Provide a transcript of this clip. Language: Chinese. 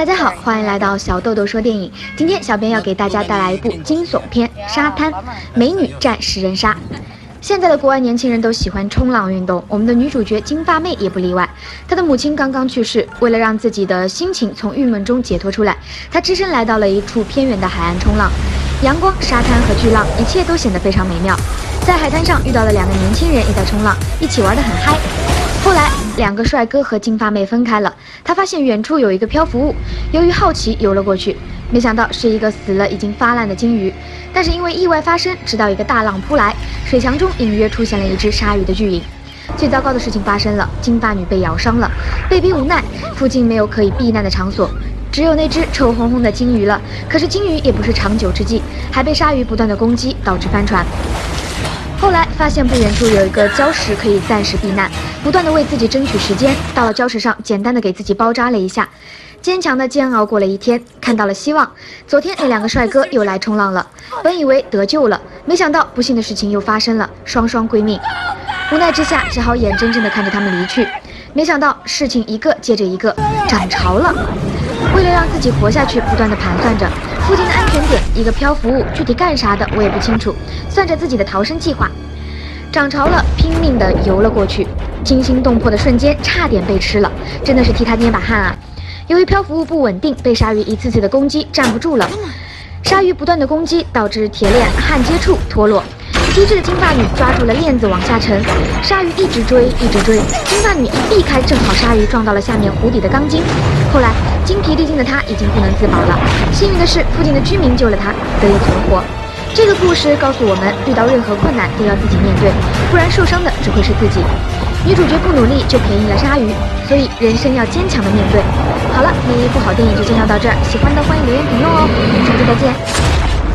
大家好，欢迎来到小豆豆说电影。今天小编要给大家带来一部惊悚片《沙滩美女战食人鲨》。现在的国外年轻人都喜欢冲浪运动，我们的女主角金发妹也不例外。她的母亲刚刚去世，为了让自己的心情从郁闷中解脱出来，她只身来到了一处偏远的海岸冲浪。阳光、沙滩和巨浪，一切都显得非常美妙。在海滩上遇到了两个年轻人，也在冲浪，一起玩得很嗨。后来，两个帅哥和金发妹分开了。他发现远处有一个漂浮物，由于好奇游了过去，没想到是一个死了已经发烂的鲸鱼。但是因为意外发生，直到一个大浪扑来，水墙中隐约出现了一只鲨鱼的巨影。最糟糕的事情发生了，金发女被咬伤了，被逼无奈，附近没有可以避难的场所，只有那只臭烘烘的鲸鱼了。可是鲸鱼也不是长久之计，还被鲨鱼不断的攻击，导致翻船。后来发现不远处有一个礁石可以暂时避难，不断的为自己争取时间。到了礁石上，简单的给自己包扎了一下，坚强的煎熬过了一天，看到了希望。昨天那两个帅哥又来冲浪了，本以为得救了，没想到不幸的事情又发生了，双双归命。无奈之下，只好眼睁睁的看着他们离去。没想到事情一个接着一个，涨潮了。为了让自己活下去，不断的盘算着附近的安全点，一个漂浮物具体干啥的我也不清楚，算着自己的逃生计划。涨潮了，拼命的游了过去，惊心动魄的瞬间，差点被吃了，真的是替他捏把汗啊！由于漂浮物不稳定，被鲨鱼一次次的攻击，站不住了。鲨鱼不断的攻击，导致铁链焊接处脱落。机智的金发女抓住了链子往下沉，鲨鱼一直追，一直追。金发女一避开，正好鲨鱼撞到了下面湖底的钢筋。后来精疲力尽的她已经不能自保了，幸运的是附近的居民救了她，得以存活。这个故事告诉我们，遇到任何困难都要自己面对，不然受伤的只会是自己。女主角不努力就便宜了鲨鱼，所以人生要坚强的面对。好了，那一部好电影就介绍到这儿，喜欢的欢迎留言评论哦，我们下期再见。